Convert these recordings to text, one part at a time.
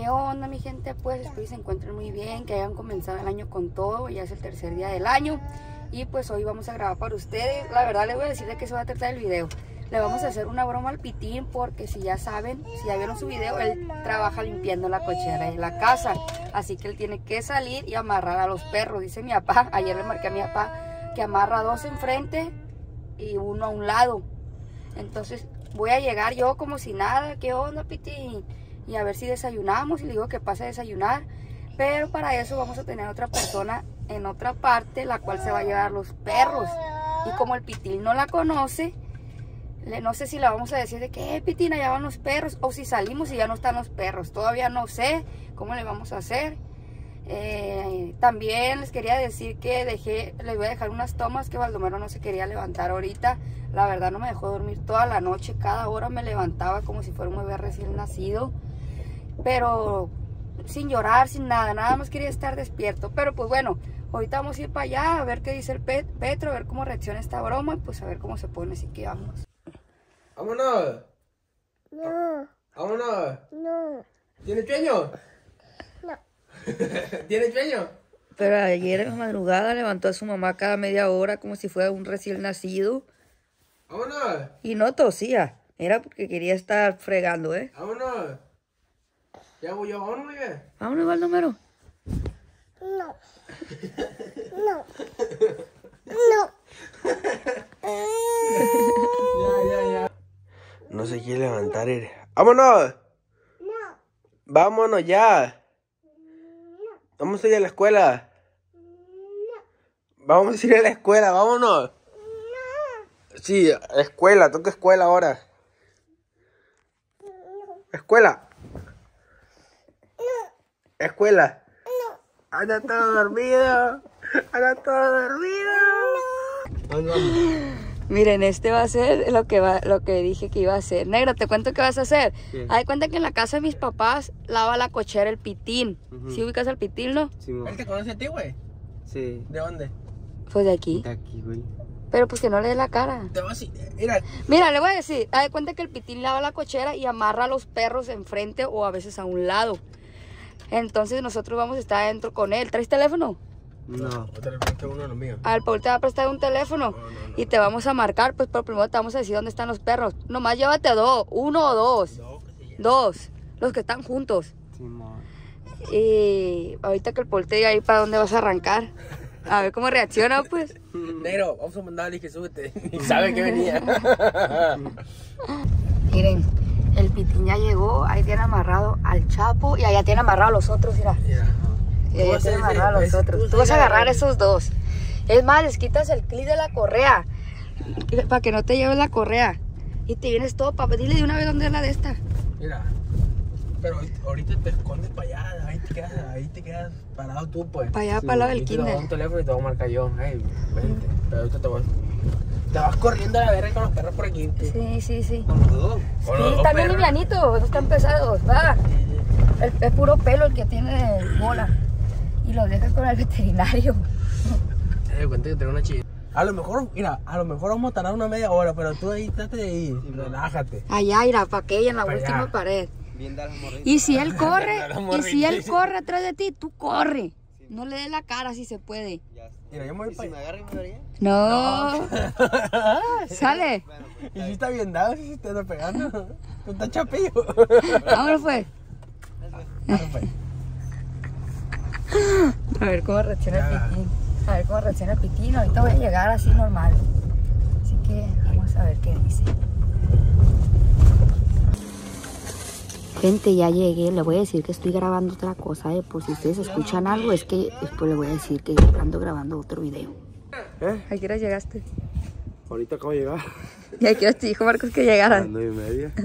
¿Qué onda mi gente? Pues espero que se encuentren muy bien, que hayan comenzado el año con todo, ya es el tercer día del año y pues hoy vamos a grabar para ustedes. La verdad les voy a decir de qué se va a tratar el video. Le vamos a hacer una broma al Pitín porque si ya saben, si ya vieron su video, él trabaja limpiando la cochera de la casa. Así que él tiene que salir y amarrar a los perros. Dice mi papá, ayer le marqué a mi papá que amarra dos enfrente y uno a un lado. Entonces voy a llegar yo como si nada, ¿qué onda Pitín? Y a ver si desayunamos y le digo que pase a desayunar. Pero para eso vamos a tener otra persona en otra parte, la cual se va a llevar los perros. Y como el Pitín no la conoce, no sé si le vamos a decir de que, eh, Pitina, van los perros, o si salimos y ya no están los perros. Todavía no sé cómo le vamos a hacer. Eh, también les quería decir que dejé, les voy a dejar unas tomas que Baldomero no se quería levantar ahorita. La verdad no me dejó dormir toda la noche, cada hora me levantaba como si fuera un bebé recién nacido. Pero sin llorar, sin nada, nada más quería estar despierto. Pero pues bueno, ahorita vamos a ir para allá a ver qué dice el Petro, a ver cómo reacciona esta broma y pues a ver cómo se pone, así que vamos. ¡Vámonos! No, ¡Vámonos! no, ¿Tiene sueño? no. ¿Tiene sueño? Pero ayer en la madrugada levantó a su mamá cada media hora como si fuera un recién nacido ¡Vámonos! y no tosía. Era porque quería estar fregando, ¿eh? ¡Vámonos! Ya voy yo, vámonos, oye. Vámonos, Baldomero. No. No. No. Ya, ya, ya. No se quiere levantar, Ere. ¡Vámonos! No. ¡Vámonos ya! Vamos a ir a la escuela. Vamos a ir a la escuela, vámonos. Sí, escuela, toca escuela ahora. Escuela. Escuela. Anda todo dormido. Anda todo dormido. Miren, este va a ser lo que va, lo que dije que iba a hacer. Negro, te cuento qué vas a hacer. ¿Qué? Hay cuenta que en la casa de mis papás lava la cochera el pitín. Ujú. ¿Sí ubicas al pitín, no? ¿Él te conoce a ti, güey? Sí. ¿De dónde? Pues de aquí. De aquí, güey. Pero pues que no le dé la cara. Te vas a... Mira, Mira, le voy a decir, hay cuenta que el pitín lava la cochera y amarra a los perros enfrente o a veces a un lado. Entonces nosotros vamos a estar adentro con él. ¿Traes teléfono? No. Al Paul te va a prestar un teléfono y te vamos a marcar, pues pero primero te vamos a decir dónde están los perros. Nomás llévate dos, uno o dos. Dos, los que están juntos. Y ahorita que el Paul te diga ahí para dónde vas a arrancar. A ver cómo reacciona, pues. Negro, vamos a mandarle y que súbete. Ni sabe que venía. Miren, el pitín ya llegó, ahí tiene amarrado al Chapo y allá tiene amarrado a los otros, mira. Mira. Y Tú allá vas a tiene amarrado a los ese- otros. tú vas a a agarrar esos dos. Es más, les quitas el clip de la correa para que no te lleves la correa. Y te vienes todo, papá. Dile de una vez dónde es la de esta. Mira. Pero ahorita- te escondes para allá, ahí te quedas, ahí te quedas parado tú, pues. Para allá, para el lado del Y te voy a un kinder. teléfono y te voy a marcar yo. Hey, vente. Pero ahorita te vas. Te vas corriendo a la verga con los perros por aquí. tú. Sí, sí, sí. Con los dos. Los Sí, están bien livianitos, no están pesados, va. El, es puro pelo el que tiene bola. Y los dejas con el veterinario. Te das cuenta que tengo una chida. A lo mejor, mira, a lo mejor vamos a tardar una media hora, pero tú ahí, trate de ir, relájate. Allá irá, para aquella en la Pa' última allá. pared. Bien. Y si él corre, y si él corre atrás de ti, tú corre. No le des la cara si se puede. Ya está. Mira, yo me voy ¿Y para si me agarra y me daría? No. Sale. Bueno, pues, Y si está bien dado, si te está pegando. Tú estás chapillo. Vámonos pues. A ver cómo reacciona el Ya. pitín. A ver cómo reacciona el pitín. Ahorita voy a llegar así normal. Así que vamos a ver qué dice. Gente, ya llegué. Le voy a decir que estoy grabando otra cosa. eh, Por si ustedes escuchan algo, es que después le voy a decir que ando grabando otro video. ¿Eh? ¿A qué hora llegaste? Ahorita acabo de llegar. ¿Y a qué hora te dijo Marcos que llegaras? nueve y media.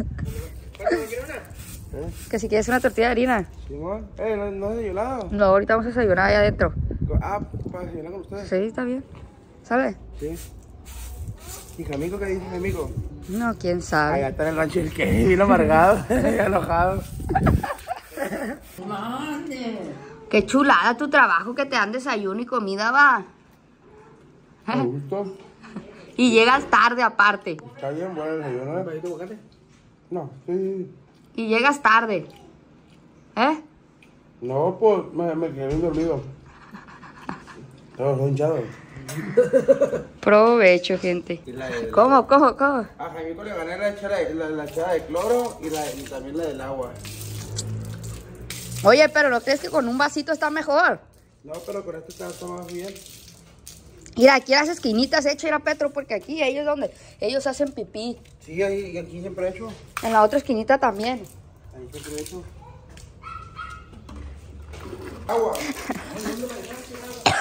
Que si quieres una tortilla de harina. Simón, eh, no, no has desayunado. No, ahorita vamos a desayunar allá adentro. Ah, para desayunar con ustedes. Sí, está bien. ¿Sabes? Sí. ¿Y Jamico qué dice Jamico? No, quién Allá sabe. está en el rancho del que vino amargado, enojado. Qué chulada tu trabajo que te dan desayuno y comida, va. Me gustó. Y llegas tarde aparte. Está bien, bueno el desayuno. ¿eh? No, sí. Y llegas tarde. ¿Eh? No, pues me, me quedé bien dormido. Estaba hinchado. Provecho, gente. ¿Cómo, cómo, cómo? A Jaimico le gané la echada de, la, la de cloro y, la, y también la del agua. Oye, pero ¿no crees que con un vasito está mejor? No, pero con esto está, está más bien. Mira, aquí las esquinitas hecho ir a Petro, porque aquí ellos donde ellos hacen pipí. Sí, ahí, aquí siempre he hecho. En la otra esquinita también. Ahí siempre he hecho. Agua.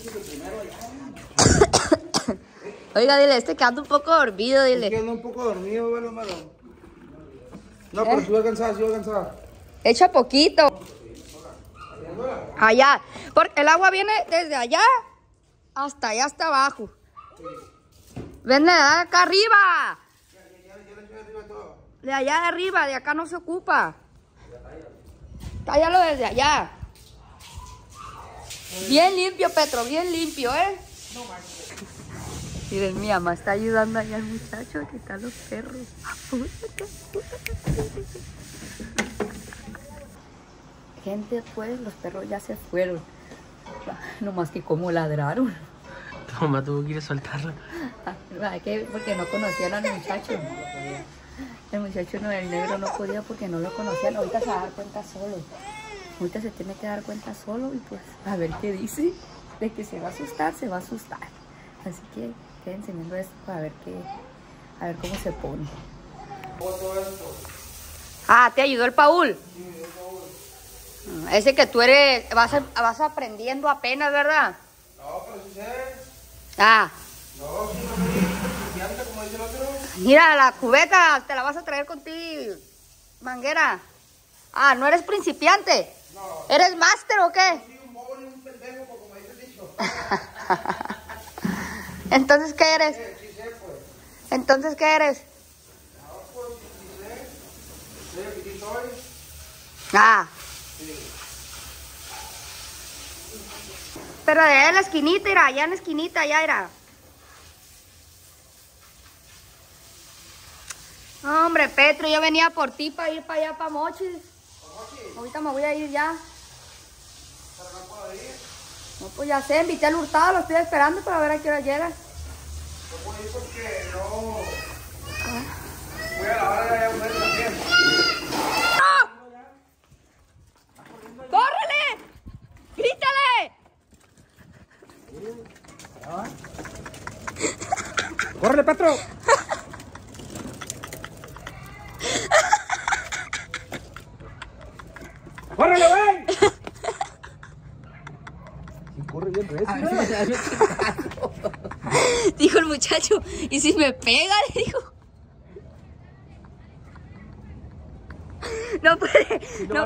Oiga, dile, este que anda un poco dormido, Es que dile. ando un poco dormido, bueno, malo. No, pero sí voy a cansar, sí voy a cansar. Echa poquito. Allá. Porque el agua viene desde allá hasta allá, hasta abajo. Ven de acá arriba. De allá de arriba, de acá no se ocupa. Cállalo desde allá. Bien limpio, Petro, bien limpio, ¿eh? Miren, mi mamá está ayudando ahí al muchacho a quitar los perros. Gente, pues, los perros ya se fueron. No más que como ladraron. Tu mamá tuvo que ir a soltarlo. Que porque no conocían al muchacho. El muchacho no, el negro no podía porque no lo conocían. Ahorita se va a dar cuenta solo. Ahorita se tiene que dar cuenta solo y pues a ver qué dice. De que se va a asustar, se va a asustar. Así que quédense viendo esto para ver qué, a ver cómo se pone. Ah, te ayudó el Paul. Mm, Ese que tú eres, vas, a- vas aprendiendo apenas, ¿verdad? No, pero sí sé. Ah, No, sí, no soy principiante, como dice el otro. mira, la cubeta te la vas a traer contigo, manguera. Ah, ¿no eres principiante? No. ¿Eres máster o qué? Soy un bobo y un pendejo, como dice el dicho. Entonces, ¿qué eres? Sí sé, pues. Entonces, ¿qué eres? No, pues, sí sé. Sé lo que sí soy. Ah. Pero de allá en la esquinita, mira, allá en la esquinita, allá era. No, hombre, Petro, yo venía por ti para ir para allá, para Mochis. Ahorita me voy a ir ya. No, pues ya sé, invité al hurtado, lo estoy esperando para ver a qué hora llega. No puedo ir porque no. Voy a lavar allá un también. ¡Córrele! ¡Grítale! ¡Córrele, Petro! ¡Córrele, güey! Sí, corre bien, recio. Dijo el muchacho, ¿y si me pega? Le dijo. No puede. No.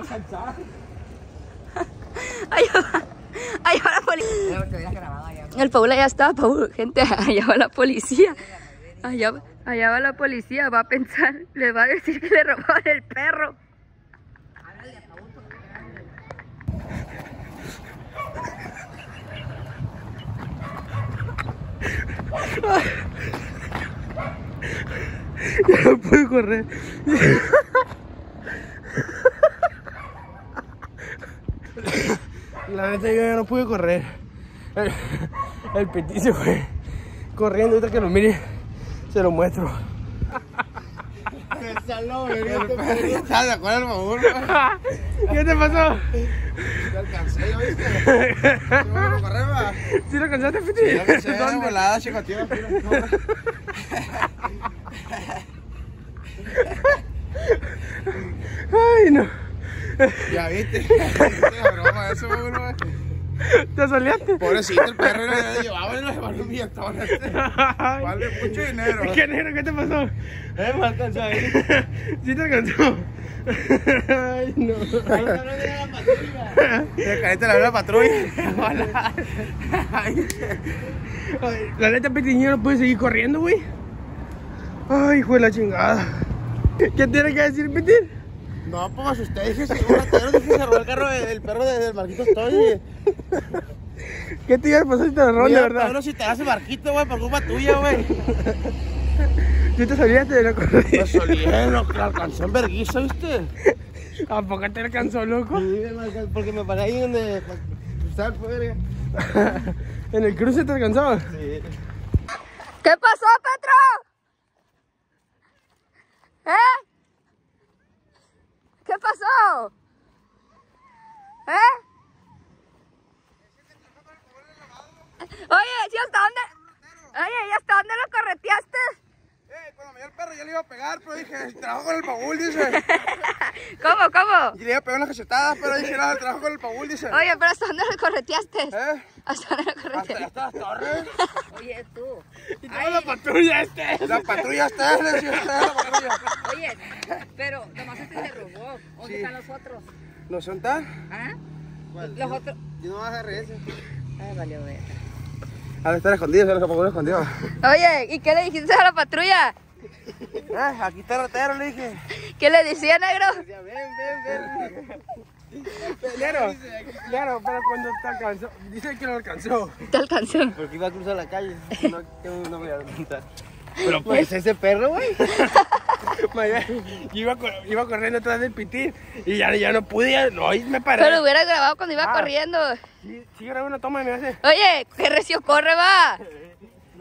Allá va, allá va la policía. El Paul ya está, Paul. Gente, allá va la policía. Allá, va- allá va la policía. Va a pensar, le va a decir que le robaron el perro. Ya no puedo correr. La neta yo ya no pude correr. El, el petit se fue corriendo. Ahorita que lo mire, se lo muestro. ¿Estás de acuerdo, favor? ¿Qué te pasó? Te alcancé, ¿ya viste? ¿Qué bueno correr, va? ¿Sí lo cansaste, petit? Yo alcancé de ¿Dónde? volada, chico, tío. Ay, no. Ya viste. La broma, eso, uno. ¿Te soleaste? Pobrecito, el perro le llevaba en los un billetón. Vale mucho dinero. ¿Qué negro? ¿Qué te pasó? Eh, me alcanzó ahí. ¿Sí te alcanzó? Ay, no. Le caíste la patrulla. Ay, la neta, Petiño no puede seguir corriendo, güey. Ay, hijo de la chingada. ¿Qué tiene que decir, Petín? No, pues me asusté. Dije, dije, se robó el carro del el perro de- del Marquito Estoy. ¿Qué te iba a pasar si te agarró, de verdad? Si te hace barquito, güey, por culpa tuya, güey. ¿Sí te salías de la corrida? Me solía, lo, lo alcancé en vergüenza, ¿viste? ¿A poco te alcanzó, loco? Sí, porque me paré ahí donde. ¿En el cruce te alcanzó? Sí. ¿Qué pasó, Petro? ¿Eh? ¿Qué pasó? ¿Eh? Oye, ¿y hasta dónde? Oye, ¿y hasta dónde lo correteaste? Eh, cuando me dio el perro ya le iba a pegar, pero dije, trabajo con el paúl, dice. ¿Cómo, cómo? Y le iba a pegar unas cachetadas, pero dije, no, trabajo con el paúl, dice. Oye, pero ¿hasta dónde lo correteaste? ¿Eh? ¿Hasta dónde lo correteaste? hasta las torres. Oye, tú. ¿Y toda la patrulla este? La patrulla está, le decía, está la patrulla. Oye, pero nomás este se robó. ¿Dónde Sí. están los otros? ¿No son tan? ¿Ah? ¿Cuál? Los otros. Yo no agarré ese. Ay, valió ver. Ha de estar escondido, se los apagó escondido. Oye, ¿y qué le dijiste a la patrulla? Eh, aquí está el ratero, le dije. ¿Qué le decía, negro? Decía, ven, ven, ven. Claro, claro, pero cuando te alcanzó, dice que lo alcanzó. Te alcanzó. Porque iba a cruzar la calle. No, que no me iba a montar. Pero pues ese perro, güey. Iba, cor- iba corriendo atrás del pitín y ya, ya no pude, ya, no, ahí me paré. Pero hubiera grabado cuando iba Ah. corriendo. Sí, sí grabé una toma y me hace... Oye, qué recio corre, va.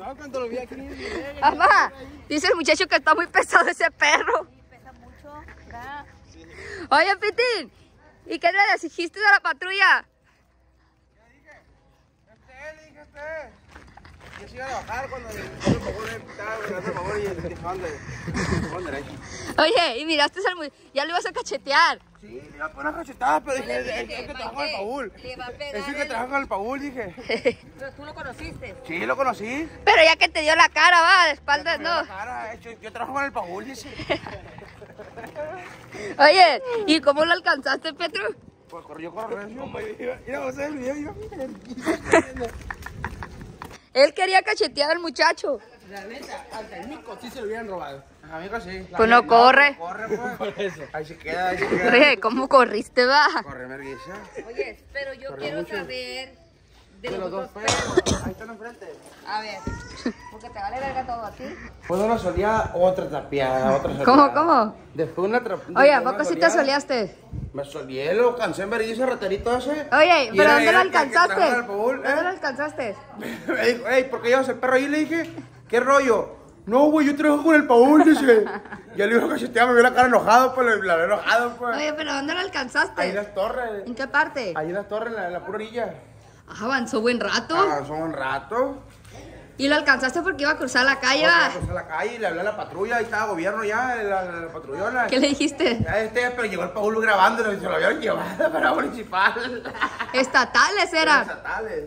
No, cuando lo vi aquí. Papá, dice el muchacho que está muy pesado ese perro. Oye, Pitín, ¿y qué le dijiste a la patrulla? Le dije, este. Yo se iba a bajar cuando el favor estaba dando el favor y el tejón de derecho. Oye, y miraste al mu- ya lo ibas a cachetear. Sí, le iba a poner una cachetada, pero dije, es es que trabaja con el paúl. Le va a pegar Es el que el- trabaja con el paúl, dije. Pero tú lo conociste. Sí, lo conocí. Pero ya que te dio la cara, va, de espaldas, la no. cara, Yo, yo trabajo con el paúl, dice. Oye, ¿y cómo lo alcanzaste, Petro? Pues corrió, corrió. Mira, vamos a ver el video, yo. Él quería cachetear al muchacho. La neta, al técnico sí se lo hubieran robado. Amigo, sí. Pues no corre. Corre, pues. Ahí se queda, ahí se queda. Oye, ¿cómo corriste, va? Corre, merguisa. Oye, pero yo quiero saber de De los dos otros perros. Ahí están enfrente. A ver, porque te vale verga todo a ti. Pues una solía, otra trapeada, otra. ¿Cómo, cómo? Después una trapeada. Oye, ¿a poco sí te soleaste? Me solié, lo cansé en vergüenza raterito ese. Oye, ¿pero dónde lo que- que alcanzaste? paúl, ¿Dónde lo ¿eh? alcanzaste? Me dijo, ey, ¿por qué llevas el perro ahí? Le dije, ¿qué rollo? No, güey, yo trabajo con el paúl, dice. Ya le dijo cacheteado, me vio la cara enojado, pues, la veo enojado, pues. Oye, ¿pero dónde lo Ahí en alcanzaste? las torres. ¿En qué parte? Ahí en las torres, en la, en la pura orilla. Avanzó buen rato. Son un rato. Y lo alcanzaste porque iba a cruzar la calle, crucé a la calle y le hablé a la patrulla, ahí estaba gobierno ya, la, la, la patrullona. ¿Qué le dijiste? Ya este, pero llegó el Paul grabando y se lo habían llevado para municipal. Estatales eran. Estatales.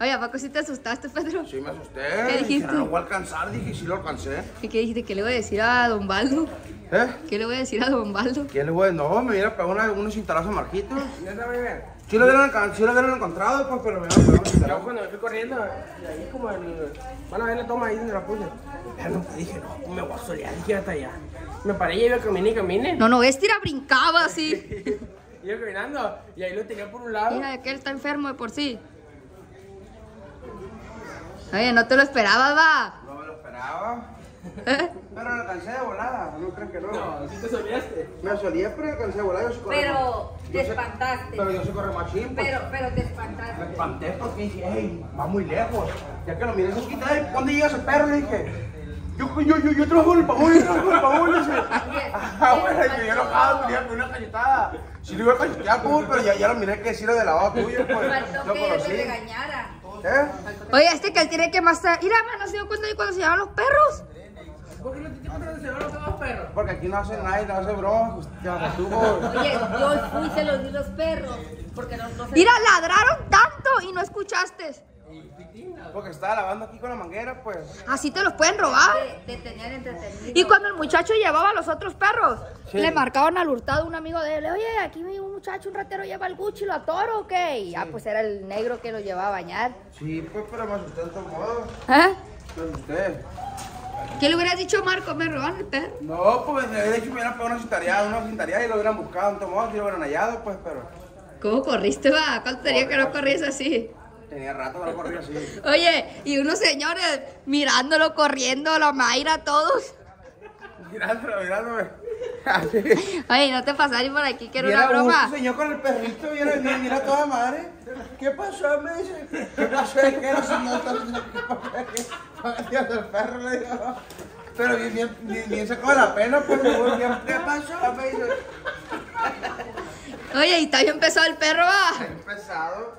Oye, ¿a poco sí te asustaste, Pedro? Sí, me asusté. ¿Qué dijiste? Dije, no lo voy a alcanzar, dije, sí lo alcancé. ¿Y qué dijiste? ¿Qué le voy a decir a Don Baldo? ¿Eh? ¿Qué le voy a decir a Don Baldo? ¿Quién le voy a No, me hubiera pegado una- unos cintalazos marquitos. Neta, bebé. Sí lo hubieran, sí lo hubieran encontrado, pues, pero me Yo cuando me fui corriendo, y ahí como el... Van a ver la toma ahí donde la puse. Ya no, dije, no, me voy a solear, dije hasta allá. Me paré y iba caminé y caminé. No, no, este era brincaba así. Iba caminando y ahí lo tenía por un lado. Mira, que él está enfermo de por sí. Oye, no te lo esperabas, va. No me lo esperaba. ¿Eh? Pero lo alcancé de volada, no creen que no. No, sí te soleaste. Me solía, pero alcancé de volada. Yo corro Pero más- te yo sé- espantaste. Pero yo soy corre machín, pues. Pero, pero te Me espantaste. espanté porque dije, hey, va muy lejos. Ya que lo miré cerquita, hey, ¿dónde llega ese perro? Le dije, yo, yo, yo, yo trabajo en el paúl, yo trabajo en el paúl. Dice, ah, bueno, y yo enojado, quería con una cachetada. Sí, le iba a cachetear, pues, pero ya, ya lo miré que sí lo del lavado tuyo, pues. Lo conocí. regañara. ¿Eh? Oye, este que él tiene que más. Mira, man, no se dio cuenta de cuando se llevaban los perros. ¿Por qué no te te cuenta de los perros? Porque aquí no hacen nada, no hace broma, pues ya. Oye, yo fui y se los di los perros. Porque no, no Mira, ladraron tanto y no escuchaste. Porque estaba lavando aquí con la manguera, pues. Así te los pueden robar. Te tenían entretenido. Y cuando el muchacho llevaba a los otros perros, Sí. le marcaban al hurtado un amigo de él, oye, aquí vi un muchacho, un ratero lleva el Gucci, lo atoro, ¿o qué? Y ya, pues era el negro que lo llevaba a bañar. Sí, pues, pero me asusté de todos modos. ¿Eh? Me asusté. ¿Qué le hubieras dicho, Marco? ¿Me roban el perro? No, pues de hecho me hubieran pegado una cintareada, una cintareada y lo hubieran buscado en todos modos, y lo hubieran hallado, pues, pero ¿Cómo corriste, va? ¿Cuánto tenía que no corrías así? tenía rato que no corría así. Oye, y unos señores mirándolo, corriendo, la Mayra, todos. Mirándolo, mirándome. Así. Oye, no te pasaría por aquí que era una broma. un señor con el perrito, viera, viera toda madre. ¿Qué pasó? Me dice. ¿Qué pasó? ¿Qué era? Si no estás ¿Qué pasó? ¿Qué pasó? el perro le digo. Pero bien, bien, bien, sacó la pena, pues. me voy bien, ¿Qué pasó? Me dice. Oye, y está bien pesado el perro, va. Bien pesado.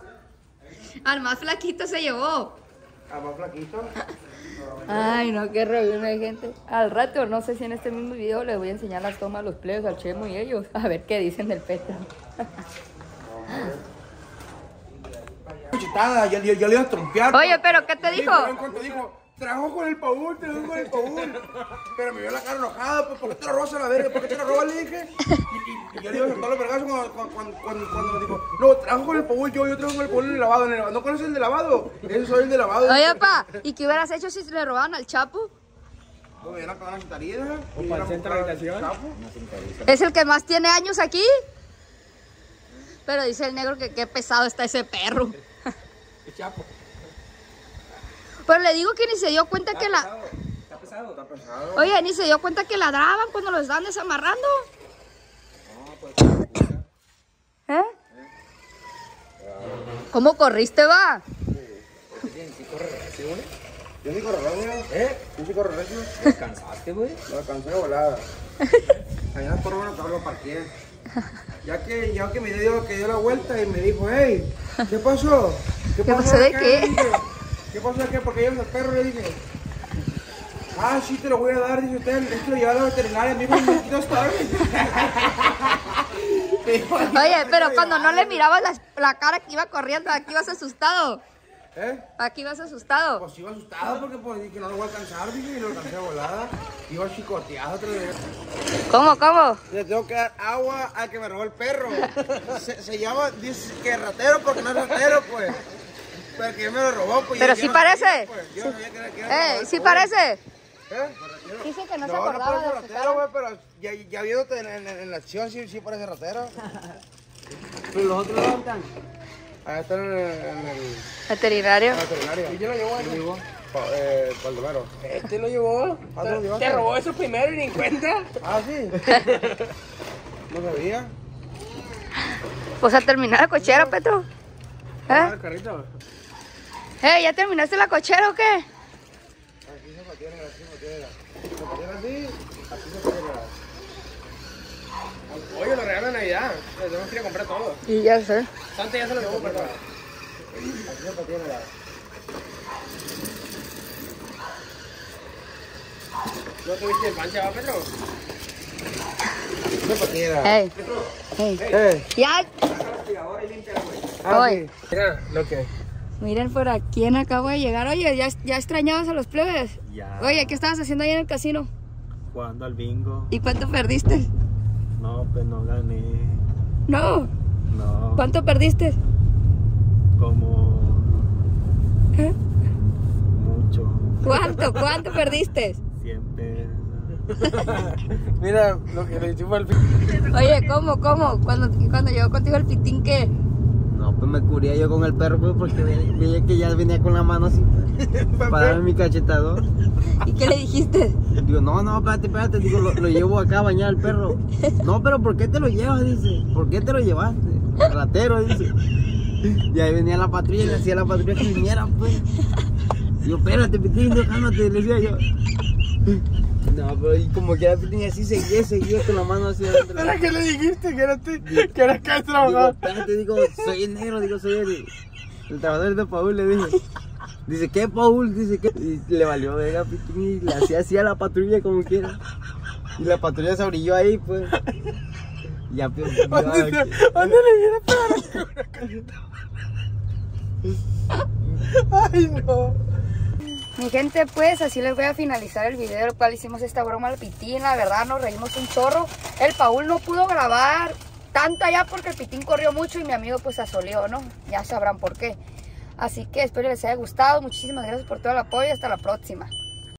Al más flaquito se llevó. A más flaquito. Ay, no, qué reunión de gente. Al rato, no sé si en este mismo video les voy a enseñar las tomas a los plebes, al Chemo y ellos. A ver qué dicen del Petro. Chitada, yo, yo, yo le iba a trompear. Oye, pero ¿qué te dijo? En cuanto dijo, trabajo con el paúl, trabajo con el paúl. Pero me vio la cara enojada, pues, ¿por qué te lo robas a la verga? ¿Por qué te lo robas? Le dije. Y, y- y yo le iba a soltar los vergazos cuando, cuando, cuando, cuando, me dijo, no, trabajo con el paúl, yo, yo trabajo con el paúl en el lavado. En el lavado. ¿No conoces el de lavado? Ese soy el de lavado. Oye, pa, ¿y qué hubieras hecho si le robaban al Chapo? Me viene a pagar la quintarida. O para el centro de habitación. Es el que más tiene años aquí. Pero dice el negro que qué pesado está ese perro. Chapo. Pero le digo que ni se dio cuenta que la... Está pesado. Está pesado. Oye, ni se dio cuenta que ladraban cuando los estaban desamarrando. ¿Eh? ¿Cómo corriste, va? Yo sí corro recio. ¿Eh? Yo sí corro recio. ¿Descansaste, güey? Lo alcancé de volada. Bueno lo parqué. Ya que, ya que me dio, que dio la vuelta y me dijo, hey, ¿qué pasó? ¿Qué pasó de acá?" qué? Dije, ¿Qué pasó de qué? Porque llevas al perro, le dije. Ah, sí, te lo voy a dar, dice usted. Esto lo lleva a la veterinaria, amigo, y me quiero estar. Oye, pero cuando no le mirabas la, la cara que iba corriendo, aquí ibas asustado. ¿Eh? Aquí ibas asustado. Pues iba asustado porque pues, dije, no lo voy a alcanzar, dije, y lo alcancé de volada. Iba chicoteado otra vez. ¿Cómo, cómo? Le tengo que dar agua al que me robó el perro. Se, se llama, dice que ratero porque no es ratero, pues. Pero que me lo robó, pues. Pero yo- sí yo no parece. sabía, pues. Yo no sabía que era- que era Eh, ¿sí parece? ¿Eh? Dice que no, se No, no acordaba parece de ratero, güey, pero ya, ya viéndote en, en- en la acción, sí, sí parece ratero. Pero los otros no están. Ahí están en el, en el Veterinario. ¿Y quién lo lo llevó? Pa- eh, Baldomero. Este lo llevó. ¿Ah, tú lo Te, robó eso primero y ni en cuenta. Ah, sí. No sabía. Pues a terminar la cochera, Petro. Ah, ¿Eh? el carrito. ¿Eh? ¿Ya terminaste la cochera o qué? Aquí se patiera, así se patiera. Se patiera así, así se patiera. Oye, lo regalan de Navidad. Le tenemos que ir a comprar todo. Y ya sé. Santa ya se lo llevó, perdón. ¿No tuviste el pancha, va, Pedro? Así se patiera. Ey. Ey. Eh. Ya. Ah, Oye. Mira lo que. Miren por a quién acabo de llegar. Oye, ¿ya, ya extrañabas a los plebes? Ya. Oye, ¿qué estabas haciendo ahí en el casino? Jugando al bingo. ¿Y cuánto perdiste? No, pues no gané. No. No. ¿Cuánto perdiste? Como ¿Eh? mucho. ¿Cuánto? ¿Cuánto perdiste? 100 pesos. Mira lo que le hicimos al fin. Oye, ¿cómo? ¿Cómo? Cuando, cuando llegó contigo el pitín, ¿qué? No, pues me cubría yo con el perro, pues, porque ve- veía que ya venía con la mano así, para darme mi cachetador. ¿Y qué le dijiste? Digo, no, no, espérate, espérate, digo, lo, lo llevo acá a bañar al perro. No, pero ¿por qué te lo llevas? Dice, ¿por qué te lo llevaste? Ratero, dice. Y ahí venía la patrulla y le hacía a la patrulla que viniera, pues. Digo, espérate, Pitín, no, cálmate, le decía yo. No, pero y como que era Pitín así seguía, seguía con la mano así. ¿Para qué le dijiste que eras, que eras acá Digo, trabajador? espérate, digo, soy el negro, digo, soy el, el trabajador de Paul, le dije. Dice, ¿qué Paul? Dice, ¿qué? Y le valió verga, Pitín, y le hacía así a la patrulla como quiera. Y la patrulla se brilló ahí, pues. Y ya, yo, ¿Dónde, aquí. se- ¿Dónde le hubiera pegado? Ay, no. Mi gente, pues así les voy a finalizar el video, el cual hicimos esta broma al pitín. La verdad, nos reímos un chorro. El Paul no pudo grabar tanta ya porque el pitín corrió mucho y mi amigo pues asoleó, ¿no? Ya sabrán por qué. Así que espero les haya gustado. Muchísimas gracias por todo el apoyo y hasta la próxima.